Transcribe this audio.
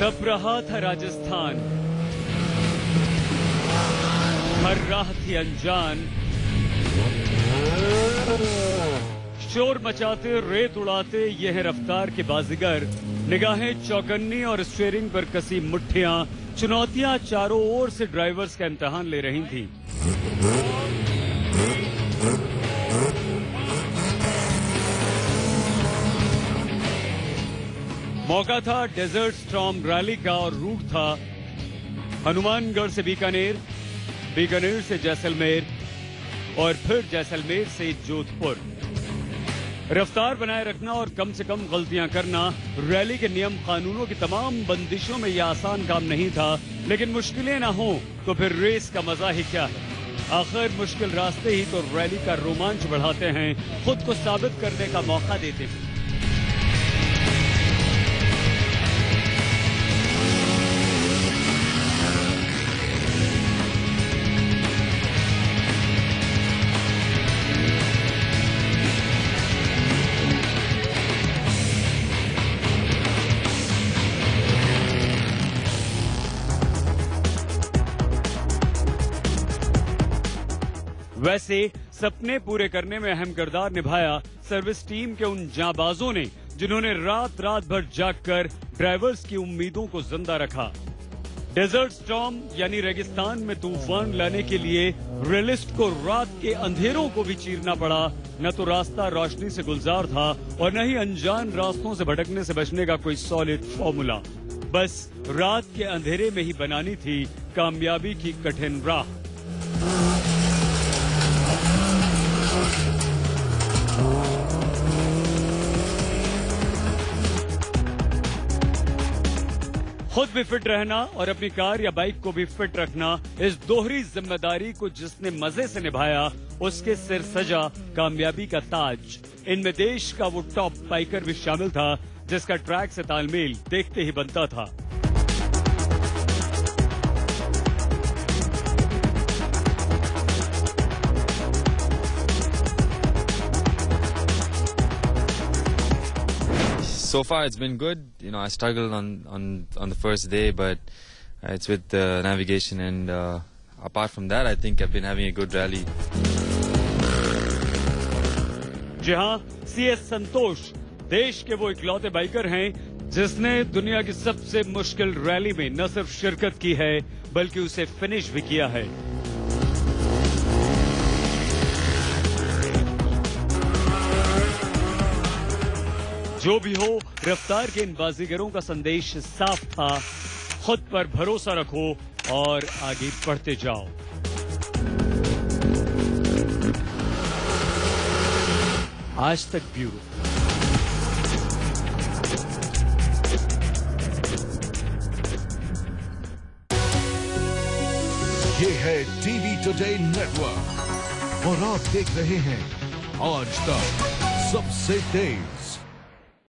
कब रहा था राजस्थान। हर राह थी अनजान। शोर मचाते, रेत उड़ाते ये है रफ्तार के बाजीगर। निगाहें चौकन्नी और स्टेयरिंग पर कसी मुट्ठियाँ। चुनौतियाँ चारों ओर से ड्राइवर्स का इम्तहान ले रही थी। मौका था डेजर्ट स्टॉर्म रैली का और रूट था हनुमानगढ़ से बीकानेर बीकानेर से जैसलमेर और फिर जैसलमेर से जोधपुर। रफ्तार बनाए रखना और कम से कम गलतियाँ करना, रैली के नियम कानूनों की तमाम बंदिशों में यह आसान काम नहीं था, लेकिन मुश्किलें ना हो तो फिर रेस का मज़ा ही क्या है? आखिर मुश्किल रास्ते ही तो रैली का रोमांच बढ़ाते हैं, खुद को साबित करने का मौका देते हैं। वैसे सपने पूरे करने में अहम किरदार निभाया सर्विस टीम के उन जाबाजों ने, जिन्होंने रात रात भर जागकर ड्राइवर्स की उम्मीदों को ज़िंदा रखा। डेजर्ट स्टॉम यानी रेगिस्तान में तूफ़ान लाने के लिए रेलिस्ट को रात के अंधेरों को भी चीरना पड़ा। न तो रास्ता रोशनी से गुलजार था और न ही अनजान रास्तों से भटकने से बचने का कोई सॉलिड फॉर्मूला बस रात के अंधेरे में ही बनानी थी कामयाबी की कठिन राह। खुद भी फिट रहना और अपनी कार या बाइक को भी फिट रखना इस दोहरी ज़िम्मेदारी को जिसने मज़े से निभाया, उसके सिर सजा, कामयाबी का ताज। इनमें देश का वो टॉप बाइकर भी शामिल था, जिसका ट्रैक से तालमेल देखते ही बनता था। So far it's been good. You know, I struggled on on on the first day, but uh, it's with the navigation, and uh, apart from that, I think I've been having a good rally. जी हाँ C S संतोष देश के वो इकलौते biker हैं जिसने दुनिया की सबसे मुश्किल रैली में न सिर्फ़ शिरकत की है बल्कि उसे फिनिश भी किया है जो भी हो, रफ्तार के इन बाजीगरों का संदेश साफ़ था। खुद पर भरोसा रखो और आगे बढ़ते जाओ। आज तक ब्यूरो। ये है टीवी टुडे नेटवर्क। और आप देख रहे हैं आज तक सबसे तेज।